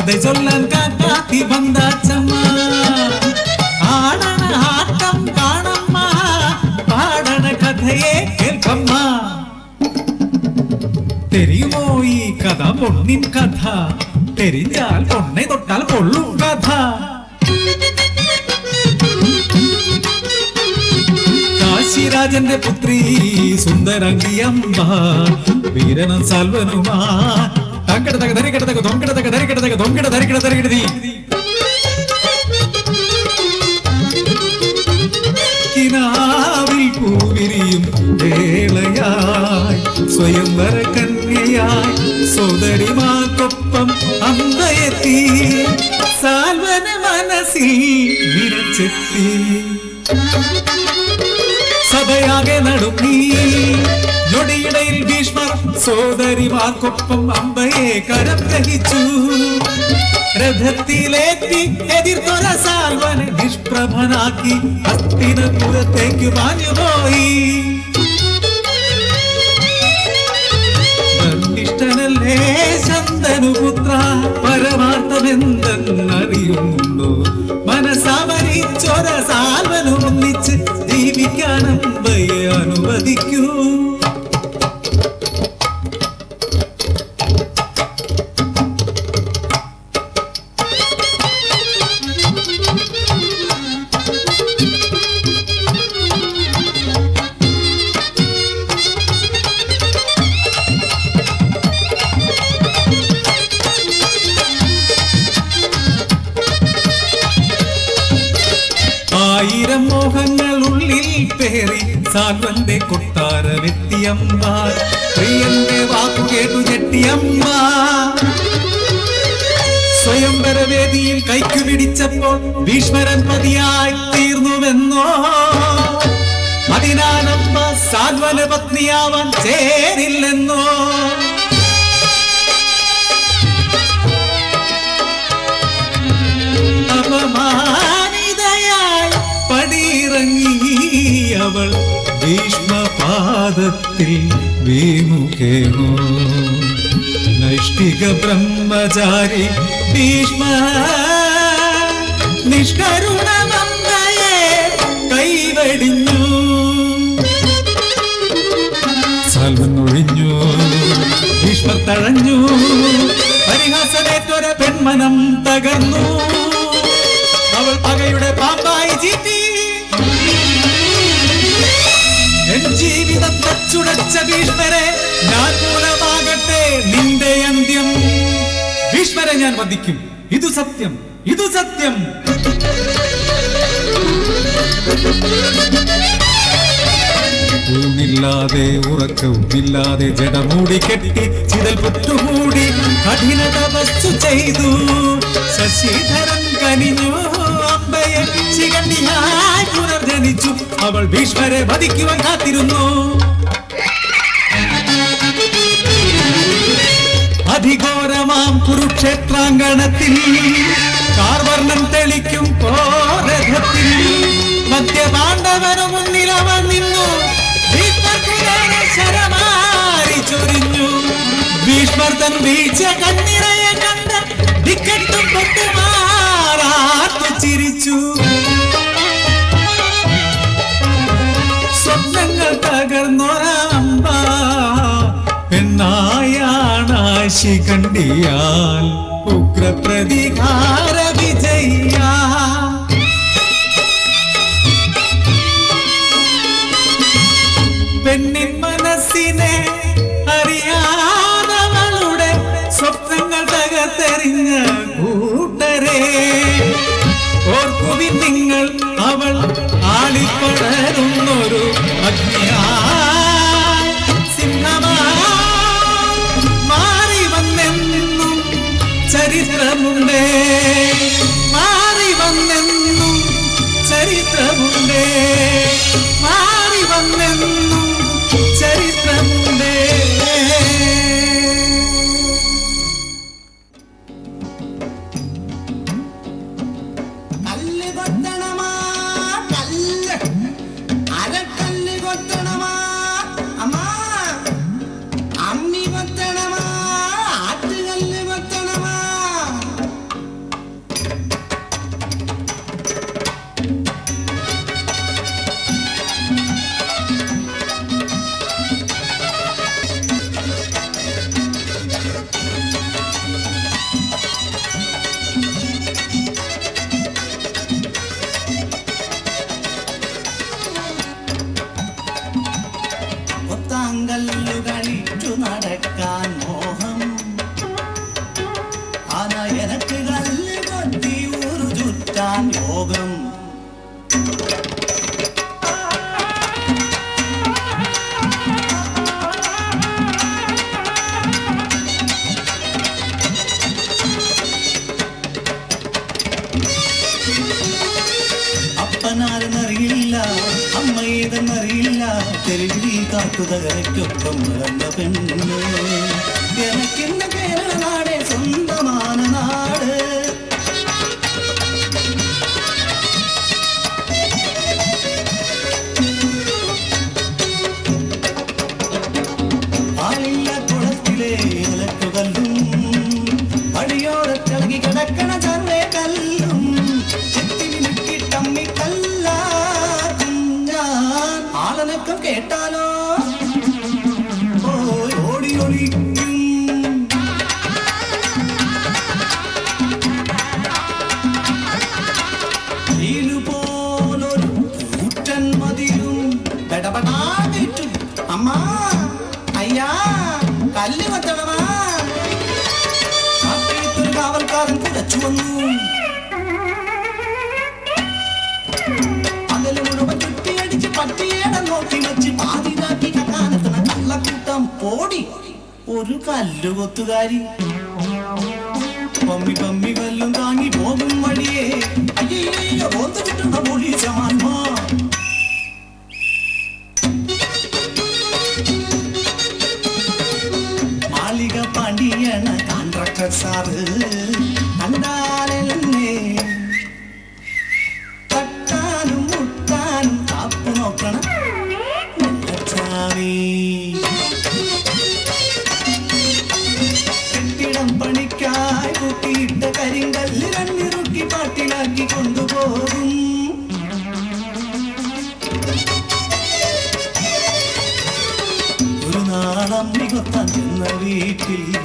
கதை சொல்லங்க காத்தி வந்தாச்சம்மா ஆடன ஆட்டம் காணம்மா பாடன கதையே கேட்கம்மா தெரியுமோ ഈ കഥ പൊണ്ണിൻ കഥ തെരിഞ്ഞാൽ പൊണ്ണെ തൊട്ടാൽ പൊള്ളും കഥ കാശിരാജന്റെ പുത്രി സുന്ദരങ്കിയമ്പ വീരനും സൽവനുമാ തങ്കടതക ധരിക്കടതക തൊങ്കടതക ധരിക്കടതക തൊങ്കട ധരിക്കട കിനാവിൽ പൂവിരിയും വേളയായി സ്വയംവര കന്യയായി സോദരിമാർക്കൊപ്പം അമ്പയെത്തി സാൽവന മനസ്സിൽ വിരച്ചെത്തി സഭയാകെ ഞൊടിയിടയിൽ സോദരിമാർക്കൊപ്പം അമ്പയെ കരം ഗ്രഹിച്ചു രഥത്തിലേത്തി എതിർക്കൊര സാൽവനെ നിഷ്പ്രഭനാക്കി ഹസ്തിനപുരത്തേക്ക് മാഞ്ഞുപോയി ഇഷ്ടനല്ലേ ശന്തനുപുത്ര? പരമാർത്ഥമെന്തെന്നറിയുന്നുണ്ടോ? മനസ്സമരിച്ചൊര അമ്പയെ അനുവദിക്കൂ. ഭീഷ്മരൻ പതിയായി തീർന്നുവെന്നോ? അതിനാലമ്മ സാൽവന പത്നിയാവാൻ ചേരില്ലെന്നോ? അപമാനിതയായി പടിയിറങ്ങി അവൾ ഭീഷ്മപാദത്തിൽ വീണുകേണു നൈഷ്ഠിക ബ്രഹ്മചാരി ഭീഷ്മ നിഷ്കരുണമന്തയെ കൈവടിഞ്ഞു. സാൽവനൊഴിഞ്ഞു ഭീഷ്മർ തഴഞ്ഞു പരിഹാസമേറ്റൊര പെൺമനം തകർന്നു. അവൾ പകയുടെ പാമ്പായി ചീറ്റി. എൻ ജീവിതം തച്ചുടച്ച ഭീഷ്മരെ ഞാൻ മൂലമാകട്ടെ നിന്റെ അന്ത്യം. ഭീഷ്മരെ ഞാൻ വധിക്കും. ഇതു സത്യം ഇത് സത്യം. ൂണില്ലാതെ ഉറക്കവുമില്ലാതെ ജടമൂടി കെട്ടി ചിതൽ പുറ്റുമൂടി കഠിന തപസ്സു ചെയ്തു. ശശിധരൻ കനിഞ്ഞു അമ്പയെ ശിഖണ്ഡിയായി പുനർജനിച്ചു. അവൾ ഭീഷ്മരെ വധിക്കുവാൻ കാത്തിരുന്നു. അധിഘോരമാം കുരുക്ഷേത്രാങ്കണത്തിൽ കാർവർണം തെളിക്കും പോരഥത്തിൽ മധ്യപാണ്ഡവനു മുന്നിൽ അവൻ നിന്നു. ശരമാരി ചൊരിഞ്ഞു. ഭീഷ്മർ തൻ വീഴ്ച കണ്ണിറയെ കണ്ട് ടിക്കറ്റും പൊട്ടുമാറാത്തു ചിരിച്ചു. സ്വപ്നങ്ങൾ തകർന്നൊരമ്പ പെണ്ണായാണാശി കണ്ടിയാൽ ഉഗ്രപ്രതികാര வந்தேன் ഒരു കല്ല് beauty.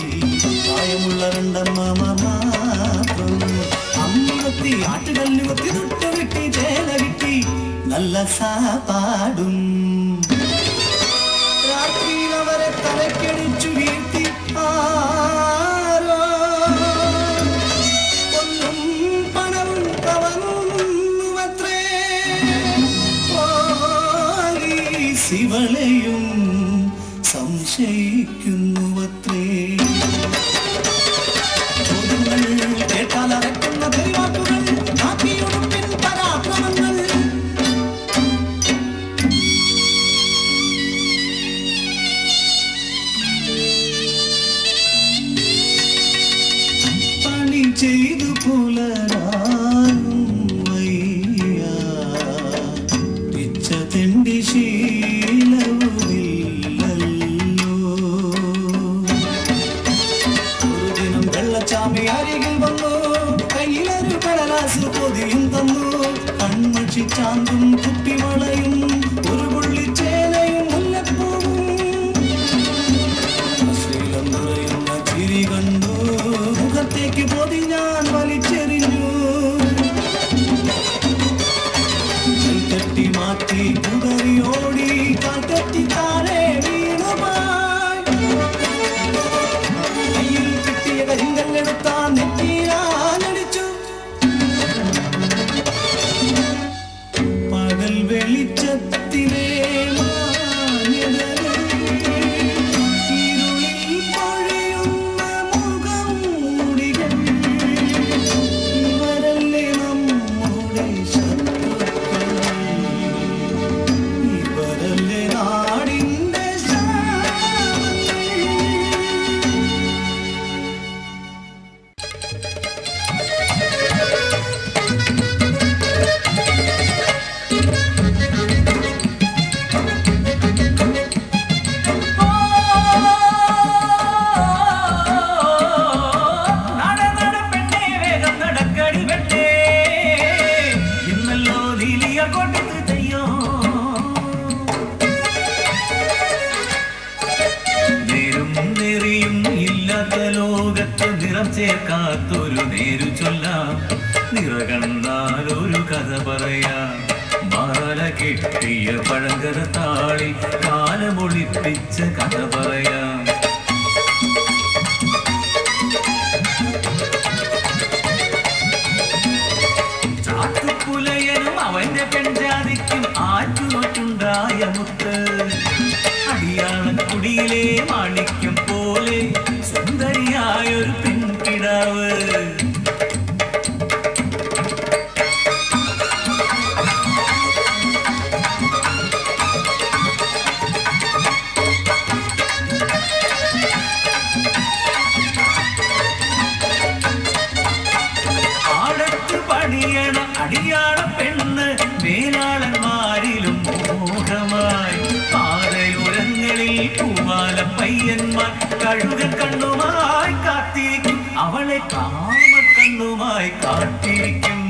പയ്യന്മാർ കഴുക കണ്ണുമായി കാത്തിരിക്കും. അവളെ കാമ കണ്ണുമായി കാത്തിരിക്കും.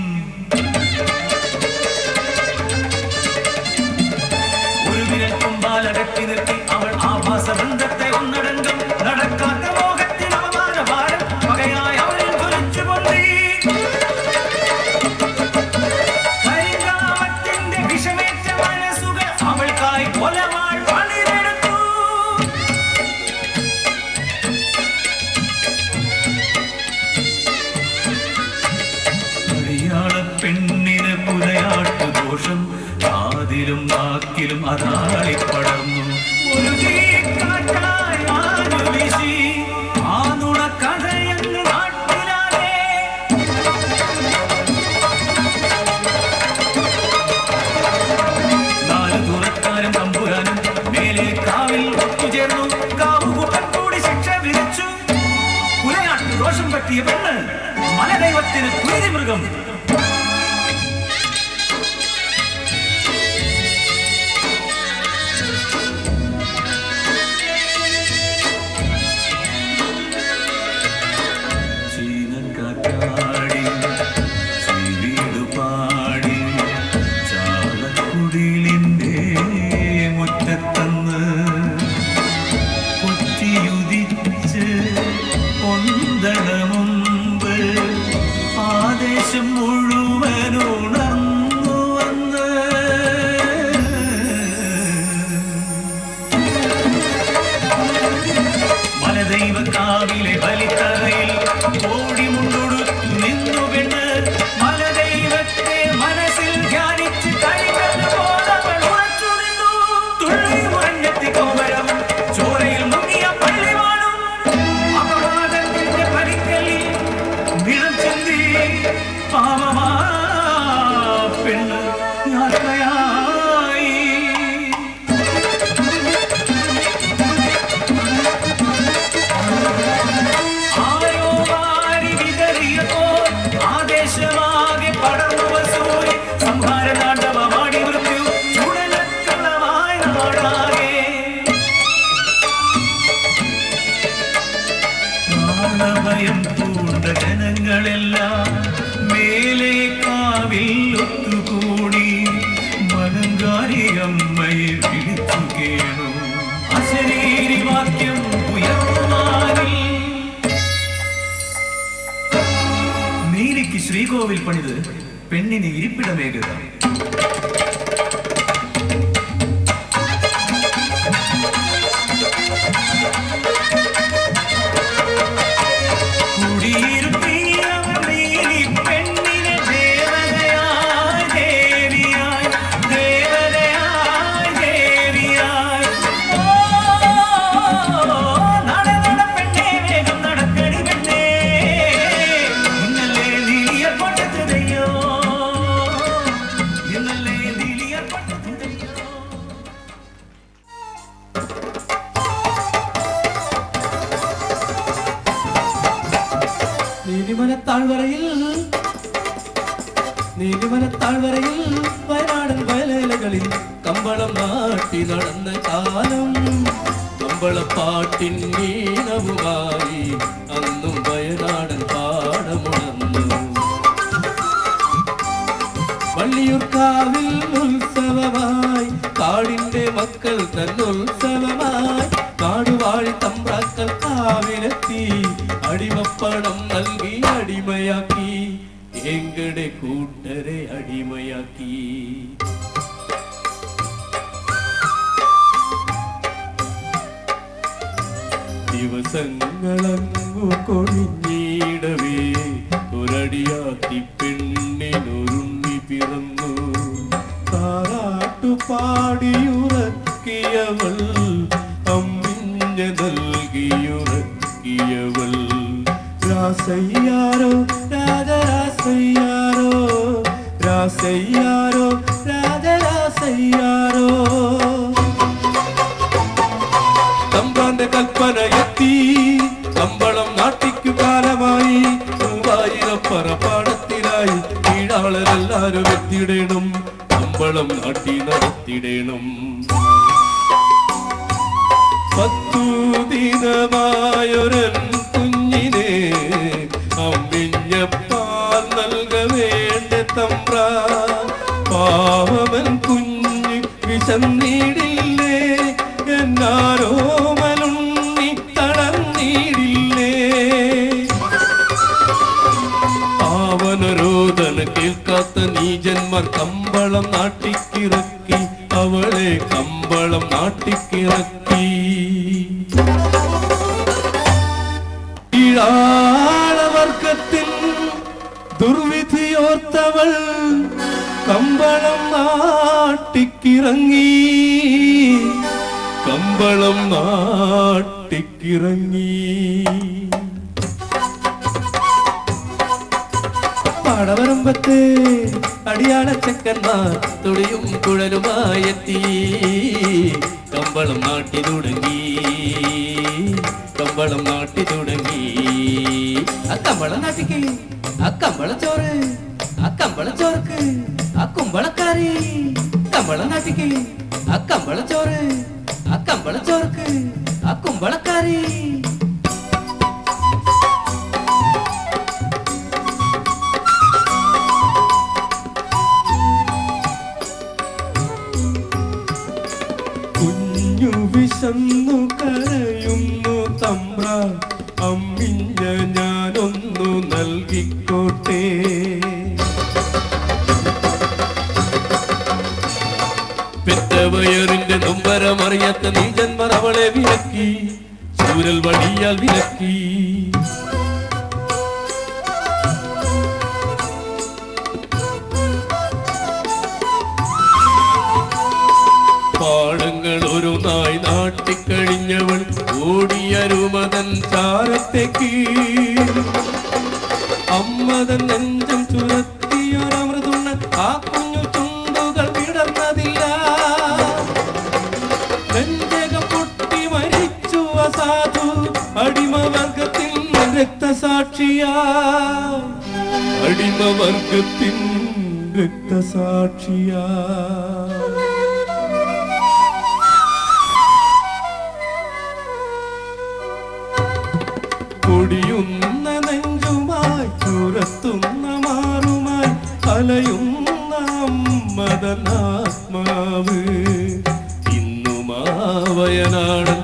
മതാളിക れるだろう。തട്ടി നടന്ന കാലം അമ്പളപ്പാട്ടിൻ നീളവുമായി അന്നും വയനാടൻ പാടമുണർന്നു. വള്ളിയൂർക്കാവിൽ ഉത്സവമായി കാടിന്റെ മക്കൾ തന്നുത്സവമായി കാടുവാഴി തമ്പ്രാക്കൾ കാവിലെത്തി അടിമപ്പണം നൽകി അടിമയാക്കി എങ്കടെ കൂട്ടരെ അടിമയാക്കി. മംഗളം കൊടിഞ്ഞിടവേ. പത്തു ദീനമായൊരൻ കുഞ്ഞിനെ അമ്മിഞ്ഞപ്പാൽ നൽകവേണ്ട തമ്പ്ര. പാവമൻ കുഞ്ഞ് വിശന്നീടില്ലേ എന്നാരോമലുണ്ണി തളർന്നീടില്ലേ. പാവനരോധന കേൾക്കാത്ത നീ ജന്മർ തമ്മ അടിയാള ചെക്കന്മാർ തുടിയും കുഴലുമായെത്തി കമ്പളം നാട്ടി തുടങ്ങി കമ്പളം നാട്ടി തുടങ്ങി ആ കമ്പളം നാട്ടിക്ക് ആ കമ്പള ചോറ് ആ കമ്പള ചോർക്ക് ആ കുമ്പളക്കാരി കമ്പള നാട്ടിക്ക് ആ കമ്പള ചോറ് ആ കമ്പള ചോർക്ക് ആ വിലക്കി ചൂരൽ വടിയാൽ വിലക്കി. പാടങ്ങൾ ഒരു നായി നാട്ടിക്കഴിഞ്ഞവൾ ഓടിയ രൂപതൻ ചാരത്തേക്ക്. രക്തസാക്ഷിയാ പൊടിയുന്ന നെഞ്ചുമായി ചുരത്തുന്ന മാറുമായി അലയുന്ന അമ്മതനാത്മാവ് ഇന്നുമാവയനാടൻ പാടങ്ങളിൽ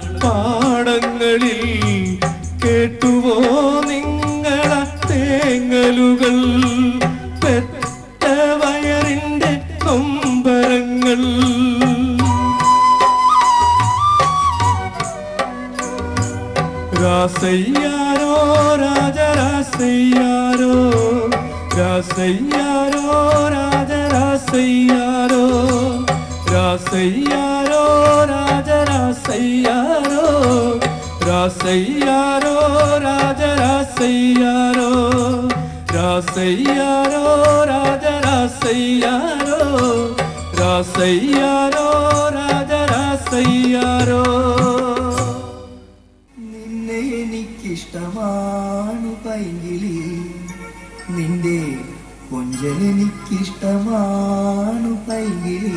രാസയ്യാരോ രാജരാസയ്യാരോ രാസയ്യാരോ രാജരാസയ്യാരോ നിന്നെ എനിക്കിഷ്ടമാണു പൈങ്കിളി നിന്റെ കൊഞ്ചലെനിക്കിഷ്ടമാണു പൈങ്കിളി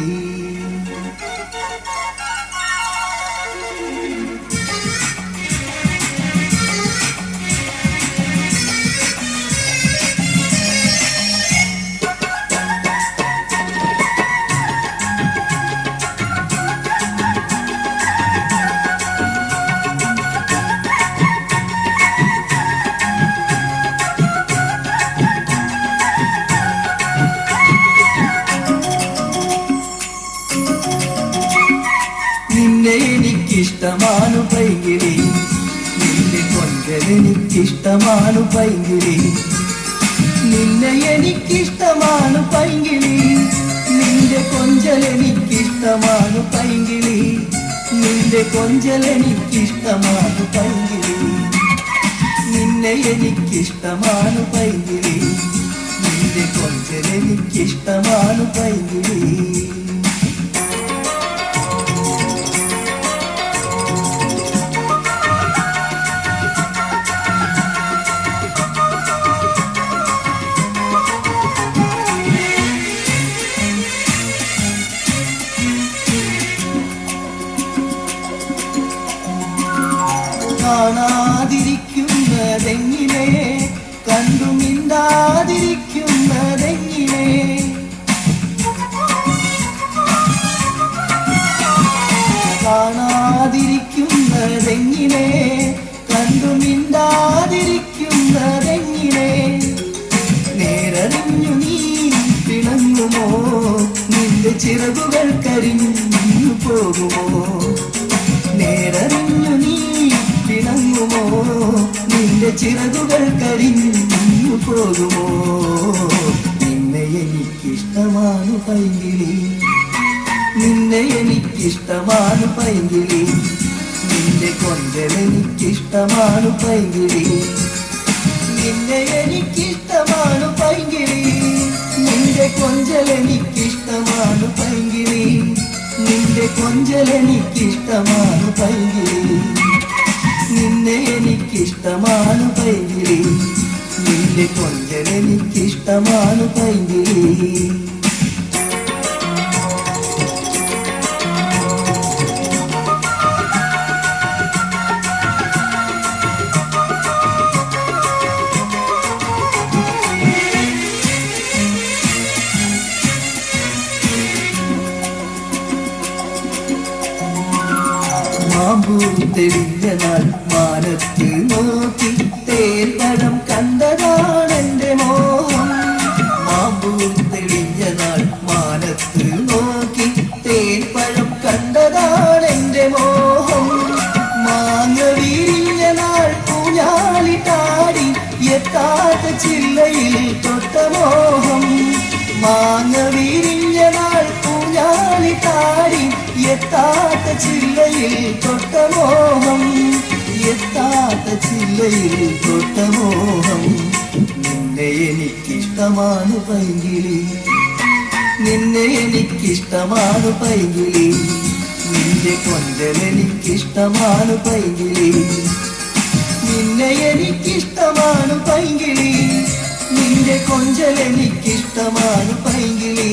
കൊഞ്ചലെനിക്കിഷ്ടമാണു പൈങ്കിളി. നിന്നെ എനിക്കിഷ്ടമാണ് പൈങ്കിളി. നിന്റെ കൊഞ്ചൽ എനിക്കിഷ്ടമാണ് പൈങ്കിളി. നിന്റെ കൊഞ്ചൽ എനിക്കിഷ്ടമാണ് പൈങ്കിളി. നിന്നെ എനിക്കിഷ്ടമാണ് പൈങ്കിളി. നിന്റെ കൊഞ്ചൽ എനിക്കിഷ്ടമാണ് പൈങ്കിളി. കാണാതിരിക്കുന്നതെങ്ങിനെ? കണ്ടു മിണ്ടാതിരിക്കുന്നതെങ്ങിനെ? കാണാതിരിക്കുന്നതെങ്ങിനെ? കണ്ടു മിണ്ടാതിരിക്കുന്നതെങ്ങിനെ? നേരറിഞ്ഞു നീ പിണങ്ങുമോ? നിന്റെ ചിറകുകൾ കരിഞ്ഞു പോകുമോ നിന്റെ ചിറകുകൾ കരിഞ്ഞു പോകുമോ? നിന്നെ എനിക്കിഷ്ടമാണ് പൈങ്കിളി. നിന്നെ എനിക്കിഷ്ടമാണ് പൈങ്കിളി. നിന്റെ കൊഞ്ചൽ എനിക്കിഷ്ടമാണ് പൈങ്കിളി. നിന്നെ എനിക്കിഷ്ടമാണ് പൈങ്കിളി. നിന്റെ കൊഞ്ചൽ എനിക്കിഷ്ടമാണ് പൈങ്കിളി. നിന്റെ കൊഞ്ചൽ എനിക്കിഷ്ടമാണ് പൈങ്കിളി. നിന്നെ എനിക്കിഷ്ടമാണ് പൈങ്കിളി നിന്റെ കൊഞ്ചൽ എനിക്കിഷ്ടമാണ് പൈങ്കിളി എനിക്കിഷ്ടമാണ് പൈങ്കിളി. നിന്നെ എനിക്കിഷ്ടമാണ് പൈങ്കിളി. നിന്റെ കൊഞ്ചൽ എനിക്കിഷ്ടമാണ് പൈങ്കിളി.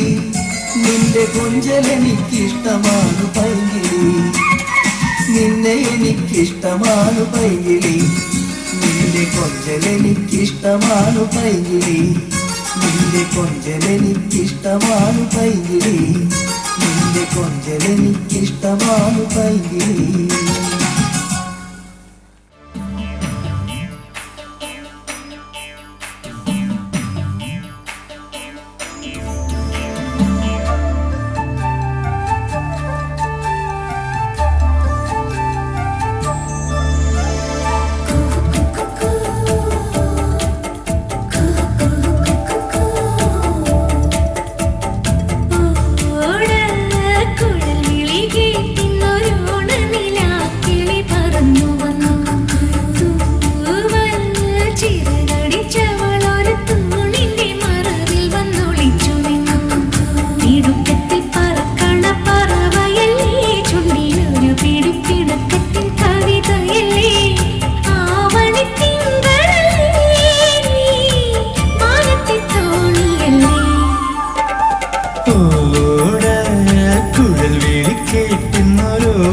നിന്റെ കൊഞ്ചൽ എനിക്കിഷ്ടമാണ് പൈങ്കിളി. നിന്നെ എനിക്കിഷ്ടമാണ് പൈങ്കിളി. നിന്റെ കൊഞ്ചൽ എനിക്കിഷ്ടമാണ് പൈങ്കിളി. നിന്റെ കൊഞ്ചൽ എനിക്കിഷ്ടമാണ് പൈങ്കിളി. നിന്റെ കൊഞ്ചൽ എനിക്കിഷ്ടമാണ് പൈങ്കിളി.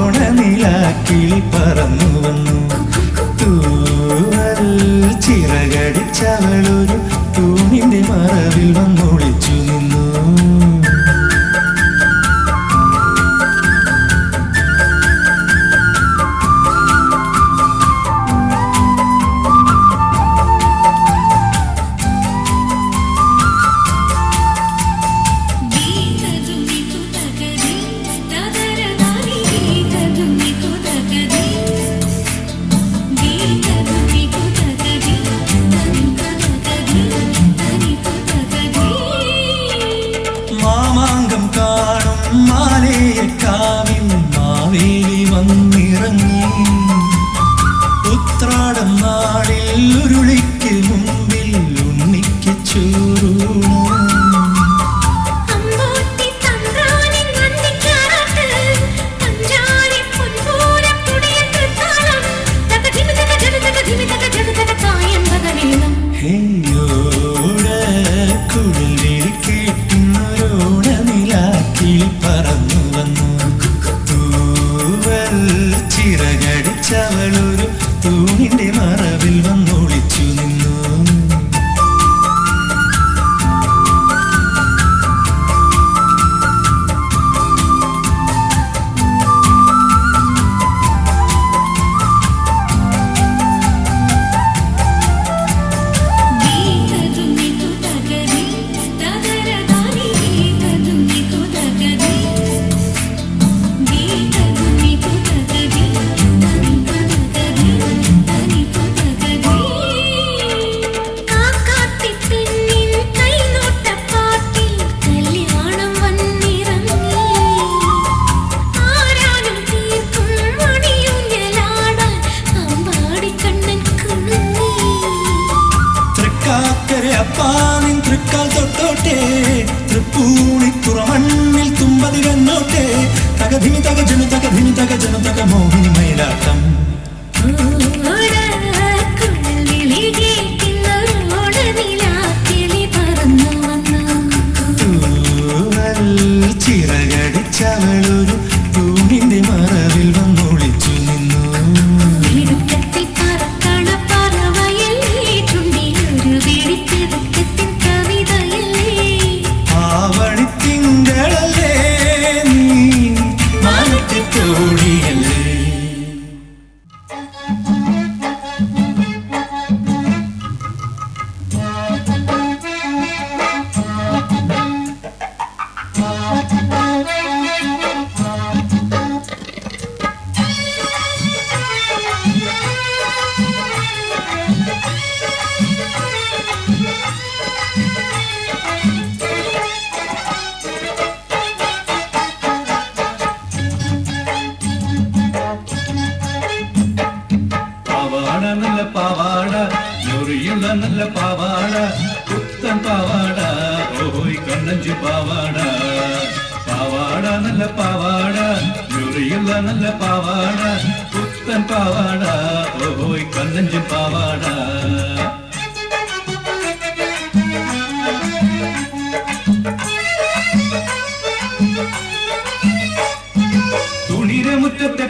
കേട്ടുന്നൊരോണ നിലാക്കിളി പറന്നു വന്നു. തൂവൽ ചിറകടിച്ചവളൊരു തൂണിന്റെ മറവിൽ വന്നൊളിച്ചു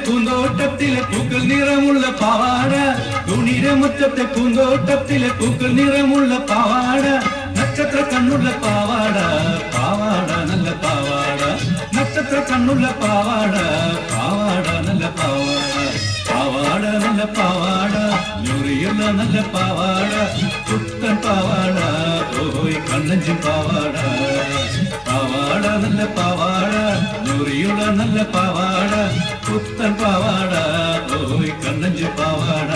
മുറ്റത്തെ പൂന്തോട്ടത്തിലെ പൂക്കൾ നിറമുള്ള പാവാട തുണിര മുറ്റത്തെ പൂന്തോട്ടത്തിലെ പൂക്കൾ നിറമുള്ള പാവാട നക്ഷത്ര കണ്ണുള്ള പാവാട പാവാട നല്ല പാവാട നക്ഷത്ര കണ്ണുള്ള പാവാട പാവാട നല്ല പാവാട നല്ല പാവാട. ഞൊറിയുള്ള നല്ല പാവാട. പുത്തൻ പാവാട. ഓഹോയ് കണ്ണഞ്ചി പാവാട. പാവാട നല്ല പാവാട. ഞൊറിയുള്ള നല്ല പാവാട. പുത്തൻ പാവാട. ഓയ് കണ്ണഞ്ചി പാവാട.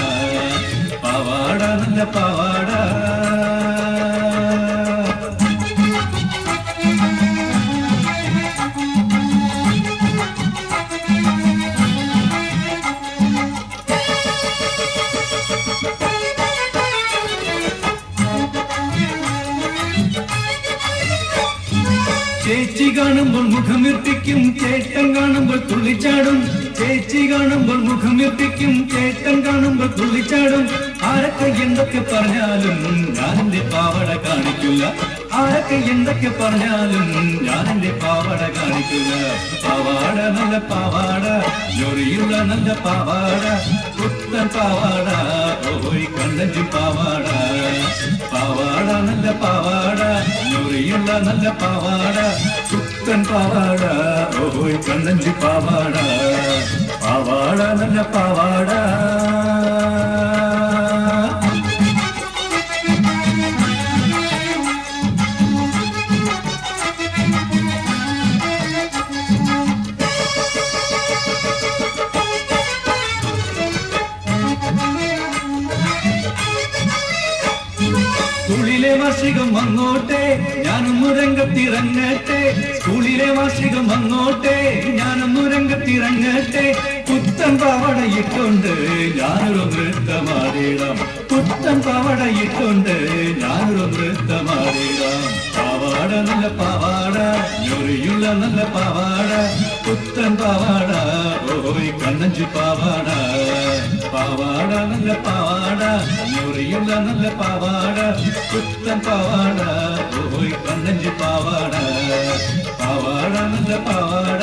പാവാട നല്ല പാവാട. മുഖമിർപ്പിക്കും ചേട്ടൻ കാണുമ്പോൾ തുള്ളിച്ചാടും. ചേച്ചി കാണുമ്പോൾ മുഖമെത്തിക്കും. ചേട്ടൻ കാണുമ്പോൾ തുള്ളിച്ചാടും. ആരൊക്കെ എന്തൊക്കെ പറഞ്ഞാലും ഞാനെന്റെ പാവട കാണിക്കില്ല. ആരൊക്കെ എന്തൊക്കെ പറഞ്ഞാലും ഞാനെന്റെ പാവട കാണിക്കില്ല. പാവാട നല്ല പാവാട. ജോലിയുള്ള നല്ല പാവാട. പുത്തൻ പാവാട. ഓയ് കണ്ണഞ്ചി പാവാട. പാവാട നല്ല പാവാട. ജോലിയുള്ള നല്ല പാവാട. പുത്തൻ പാവാട. ഓയ് കണ്ണഞ്ചി പാവാട. പാവാട നല്ല പാവാട. ഞാനൊന്നു രംഗത്തിറങ്ങട്ടെ സ്കൂളിലെ വാർഷികം വന്നോട്ടെ. ഞാനൊന്നു രംഗത്തിറങ്ങട്ടെ പുത്തൻ പാവടയിട്ടുണ്ട്. ഞാനൊരു നൃത്തമാറിയിടാം പുത്തൻ പാവടയിട്ടുണ്ട്. ഞാനൊരു നൃത്തമാറിയിടാം പാവാട നല്ല പാവാട. ഞൊറിയുള്ള നല്ല പാവാട. പുത്തൻ പാവാട. ഓയ് കണ്ണഞ്ചു പാവാട. പാവാട നല്ല പാവാട ഞൊറിയുള്ള നല്ല പാവാട പുത്തൻ പാവാട ഓയ് കണ്ണഞ്ചി പാവാട പാവാട നല്ല പാവാട